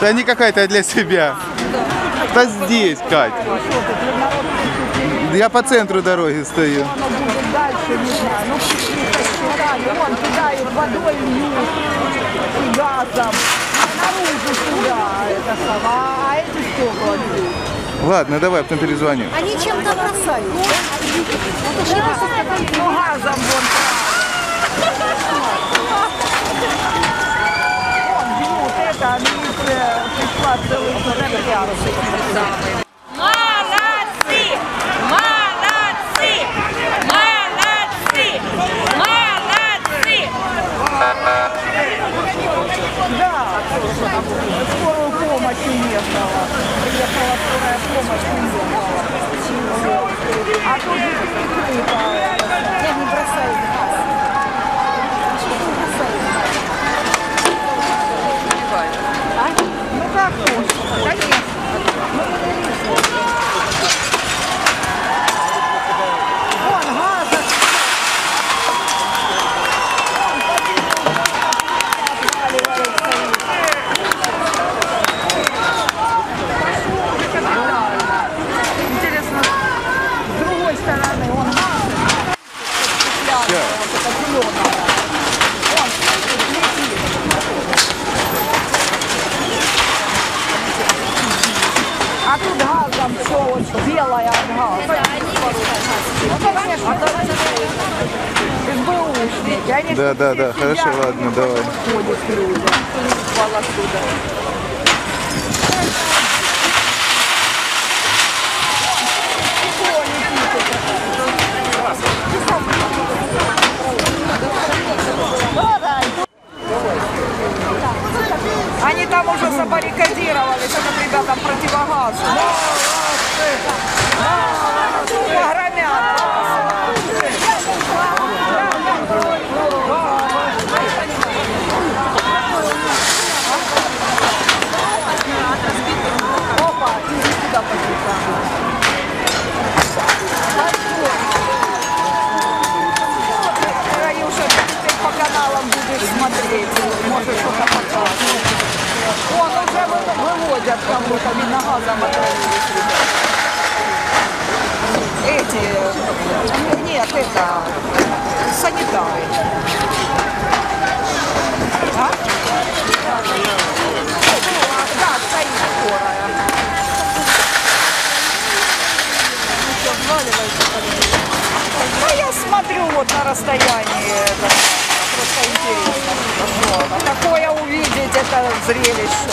Да не какая-то а для себя. Да здесь, Кать. Я по центру дороги стою. Ладно, давай, потом перезвоню. Они чем-то бросают. Ну газом вон там и пришла целая Конечно, да, да, да, хорошо, ладно, давай. Они там уже забаррикадировались, это ребятам противогаз. Молодцы! Погромят! просто интересно. Вот. Такое увидеть, это зрелище.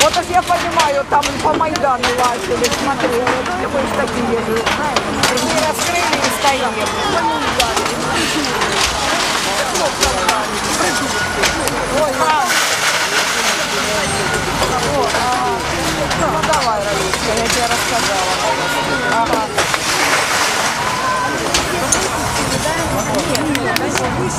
Вот уж я понимаю, там по Майдану лазили, смотрели. Ну и мы же такие же, знаете. Мы раскрыли и стоим. Ой. А, ну, а, ну давай, Равичка, я тебе рассказала. Ага.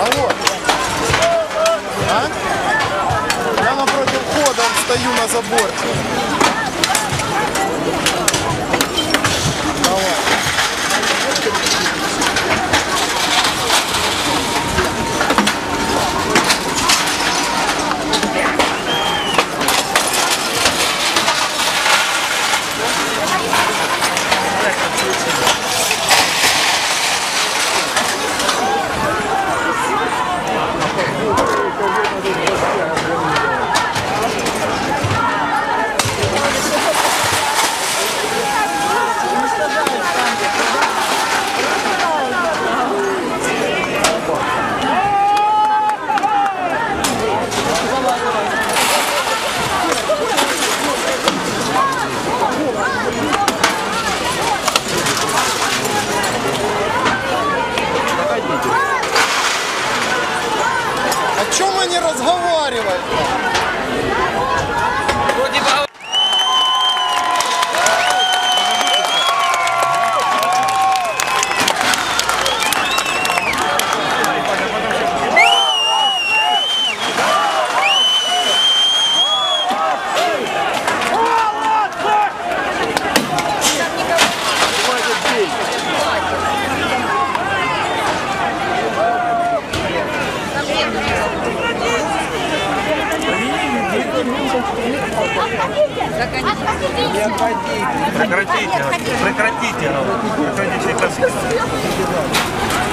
Алло. А? Я напротив входа стою на заборчике. Давай. Чем они разговаривают? Прекратите, прекратите, прекратите это. Переговоры.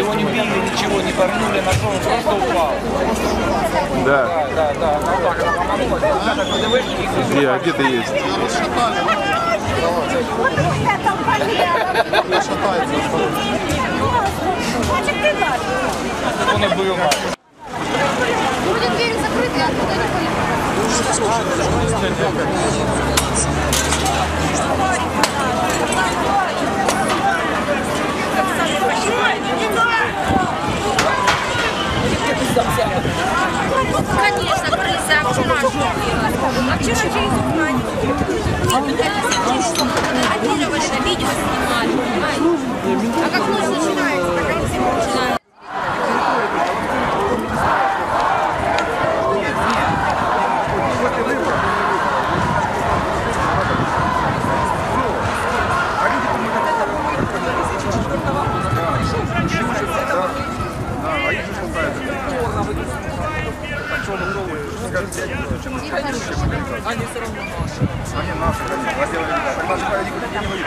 Его не били, ничего не порнули, на он просто упал. Да. Да, да, да, ну так она помогла. Ребята, ПДВ, их Где, а где ты есть? он и был. Будет дверь закрыта, я оттуда не выйду. Конечно, а вчера что делать? А вчера через Украину. Монтировали на видео, снимали, как ночь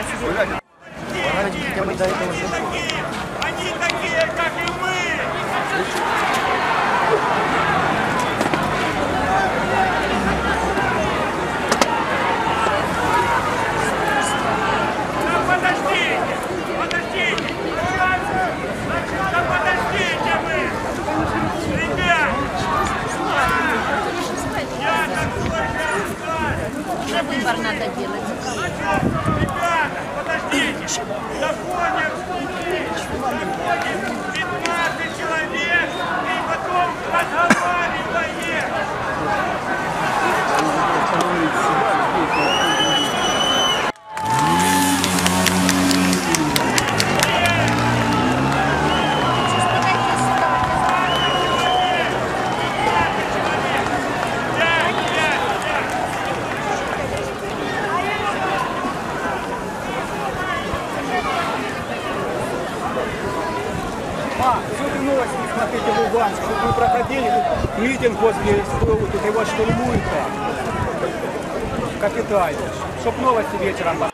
お話聞いてもらいた。Возле СБУ, тут его штурмуют там. Капитально. Чтоб новости вечером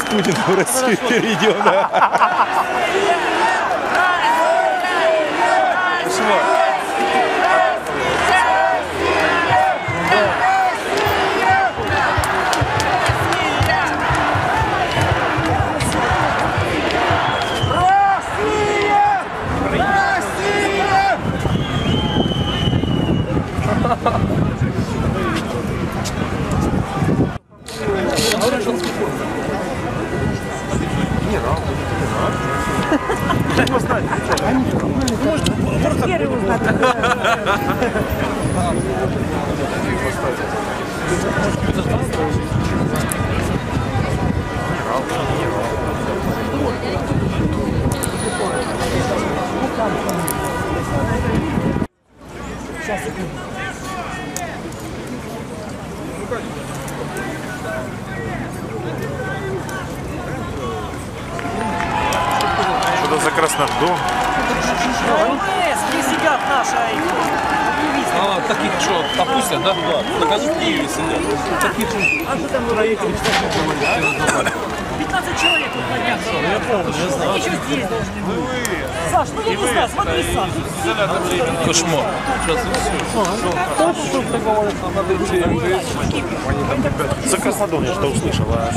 Путина в Россию перейдем. да. Что-то за Краснодон. Не сидят наши А, таких что, опустят, да? Да. Так они в Киеве сидят. Таких А что там проехали? 15 человек тут поднялся. я помню, я знаю. Еще здесь должны быть. Саш, ну я не знаю, смотри сам. Кошмар. Сейчас и все. За Краснодон я что услышал. а